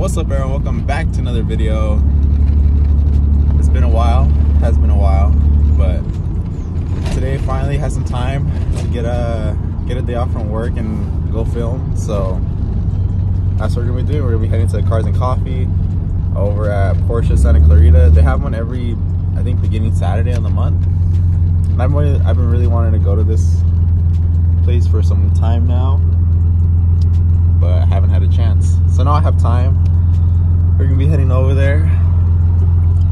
What's up everyone? Welcome back to another video. It's been a while, has been a while, but today finally had some time to get a get a day off from work and go film. So that's what we're gonna be doing. We're gonna be heading to Cars and Coffee over at Porsche Santa Clarita. They have one every I think beginning Saturday of the month. And I've been, I've been really wanting to go to this place for some time now but I haven't had a chance. So now I have time. We're gonna be heading over there.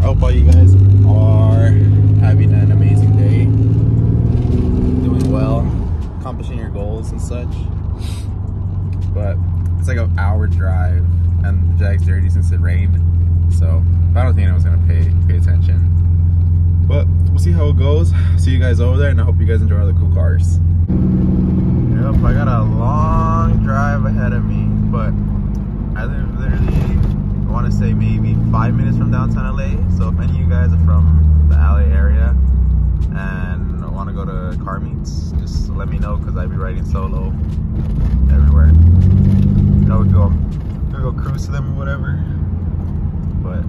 I hope all you guys are having an amazing day, doing well, accomplishing your goals and such. But it's like an hour drive, and the Jag's dirty since it rained, so I don't think I was gonna pay pay attention. But we'll see how it goes. See you guys over there, and I hope you guys enjoy all the cool cars. Yep, I got a long drive ahead of me, but I literally, want to say maybe five minutes from downtown LA. So if any of you guys are from the LA area and want to go to car meets, just let me know because I'd be riding solo everywhere. You know, we go, we go cruise to them or whatever. But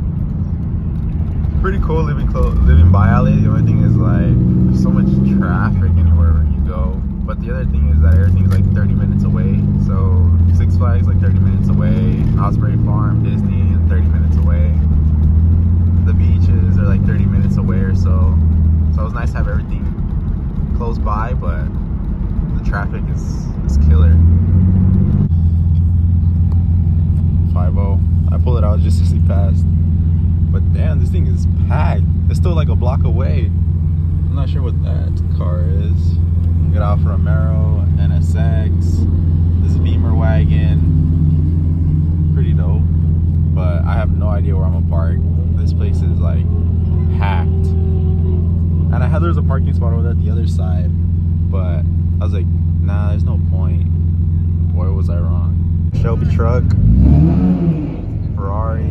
pretty cool living close, living by LA. The only thing is like there's so much traffic anywhere you go. But the other thing is that everything's like 30 minutes away. So Six Flags like 30 minutes away, Knott's Berry Farm, Disney, and 30 minutes away. The beaches are like 30 minutes away or so. So it was nice to have everything close by, but the traffic is is killer. 5-0. Just to see past. But damn, this thing is packed. It's still like a block away. I'm not sure what that car is. Get Alfa Romero, NSX, this Beamer wagon. Pretty dope. But I have no idea where I'm gonna park. This place is like packed. And I had there was a parking spot over there at the other side. But I was like, nah, there's no point. Boy, was I wrong. Shelby truck. Ferrari.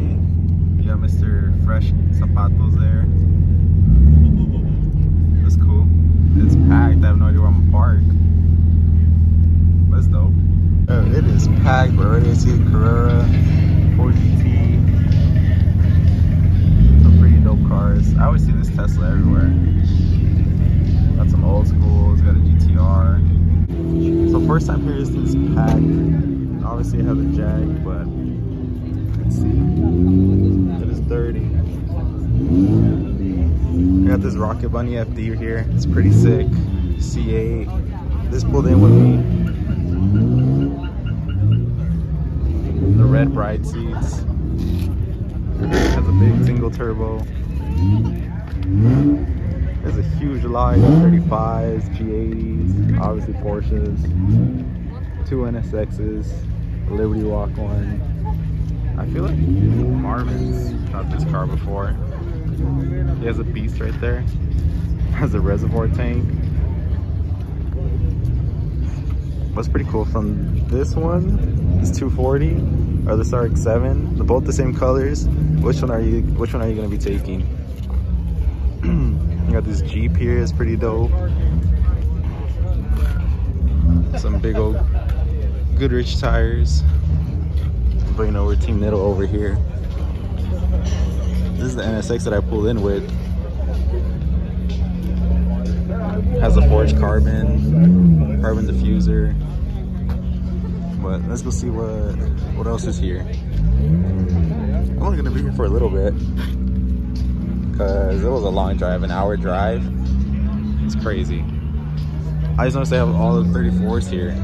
You got Mr. Fresh Zapatos there. That's cool. It's packed. I have no idea where I'm gonna park. That's dope. Oh, it is packed. We're ready to see the Carrera Ford GT. Some pretty dope cars. I always see this Tesla everywhere. Got some old school. It's got a GTR. So first time here, this thing's packed. Obviously, I have a Jag, but. It is dirty. I got this Rocket Bunny FD here. It's pretty sick. C8. This pulled in with me. The red bride seats. Has a big single turbo. There's a huge line of 35s, G80s, obviously Porsches, two NSXs, Liberty Walk one. I feel like Marvin's shot this car before. He has a beast right there. Has a reservoir tank. What's pretty cool from this one is 240 or the RX-7. They're both the same colors. Which one are you? Which one are you gonna be taking? you got this Jeep here. It's pretty dope. Some big old Goodrich tires. Bringing over Team Nitto over here. This is the NSX that I pulled in with. Has a forged carbon, carbon diffuser. But let's go see what what else is here. I'm only gonna be here for a little bit because it was a long drive, an hour drive. It's crazy. I just noticed they have all the 34s here,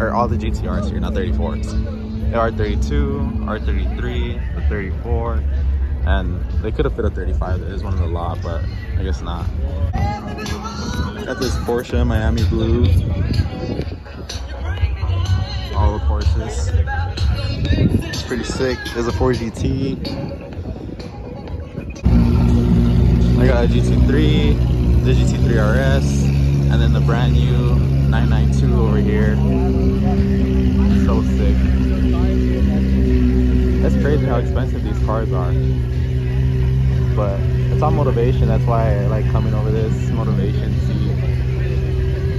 or all the GTRs here, not 34s. The R32, R33, the 34, and they could have fit a 35. There's one in the lot, but I guess not. Got this Porsche Miami Blue. All the Porsches. It's pretty sick. There's a Ford GT. I got a GT3, the GT3 RS, and then the brand new 992 over here. So sick. It's crazy how expensive these cars are. But it's all motivation. That's why I like coming over this motivation. See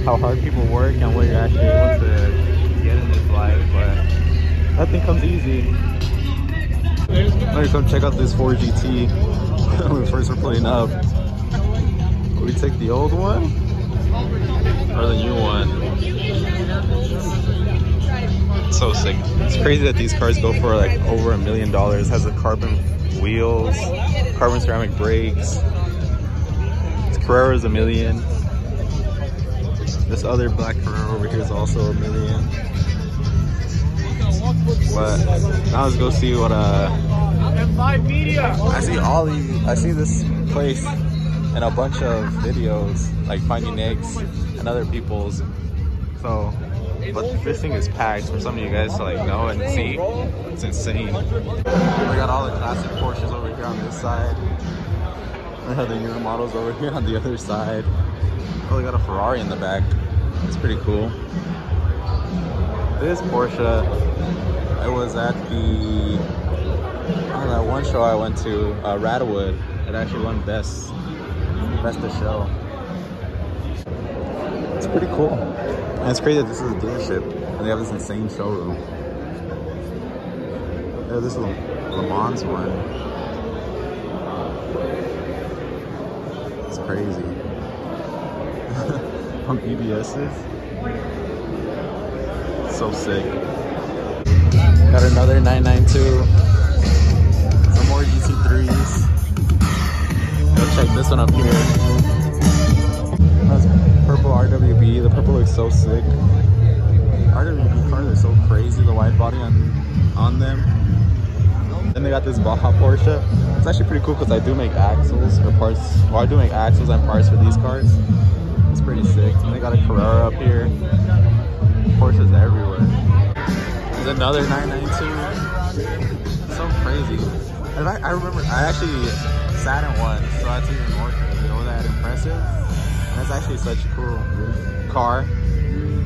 how hard people work and what you're actually able to get in this life. But nothing comes easy. Me come check out this Ford GT. when we first were putting up. We take the old one or the new one. So sick. It's crazy that these cars go for like over a million dollars. Has the carbon wheels, carbon ceramic brakes. This Carrera is a million. This other black Carrera over here is also a million. But now let's go see what uh I see all these I see this place in a bunch of videos like finding eggs and other people's so but this thing is packed for some of you guys to like know and see. It's insane. We got all the classic Porsches over here on this side. We have the newer models over here on the other side. Oh we got a Ferrari in the back. It's pretty cool. This Porsche it was at the that one show I went to uh, Radwood it actually won best best of show. It's pretty cool and it's crazy that this is a dealership and they have this insane showroom. Yeah this is Le, Le Mans one. It's crazy. On BBS's so sick. Got another 992 some more GT3s go check this one up here the purple looks so sick. RWB cars are so crazy the wide body on on them? Then they got this Baja Porsche. It's actually pretty cool because I do make axles or parts well I do make axles and parts for these cars. It's pretty sick. And they got a Carrera up here. Porsches everywhere. There's another 992 so crazy. And I, I remember I actually sat in one so that's even more crazy. It that impressive that's actually such a cool car.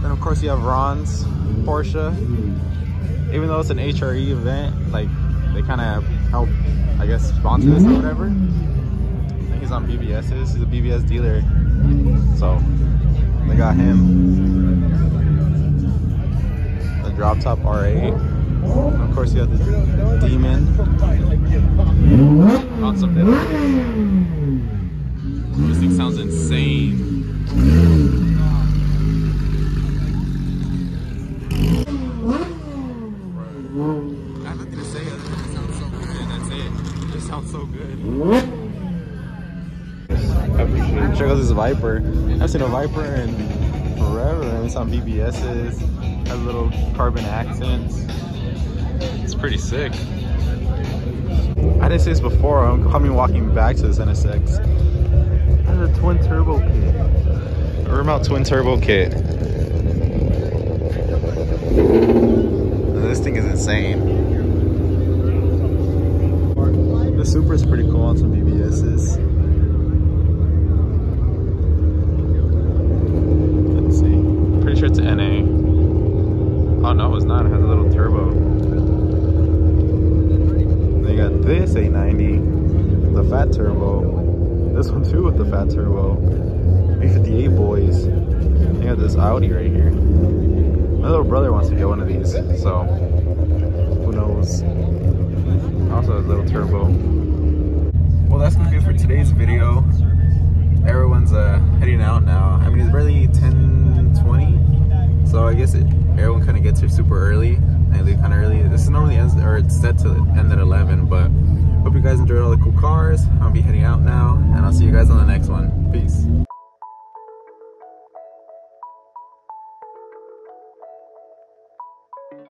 Then of course you have Ron's Porsche. Even though it's an HRE event like they kind of help I guess sponsor this or whatever. I think he's on BBS's he's a BBS dealer. So they got him. The drop top R8 and of course you have the Demon. Lots of them this thing sounds insane I have nothing to say other than it sounds so good. That's it. It just sounds so good. Check out this Viper. I've seen a Viper in forever and it's on BBS's. Has little carbon accents. It's pretty sick. I didn't say this before. Um, I'm coming walking back to this NSX. There's a twin turbo kit. Mount twin turbo kit. This thing is insane. The Supra is pretty cool on some BBS's. Let's see. Pretty sure it's NA. Oh no, it's not. It has a little turbo. Then you got this A90, the fat turbo. This one too with the fat turbo. B58 boys. They got this Audi right here. My little brother wants to get one of these, so who knows. Also a little turbo. Well, that's gonna be it for today's video. Everyone's uh, heading out now. I mean, it's barely 10, 20, so I guess it, everyone kind of gets here super early. They leave kind of early. This normally ends, or it's set to end at 11, but hope you guys enjoyed all the cool cars. I'll be heading out now, and I'll see you guys on the next one. Peace.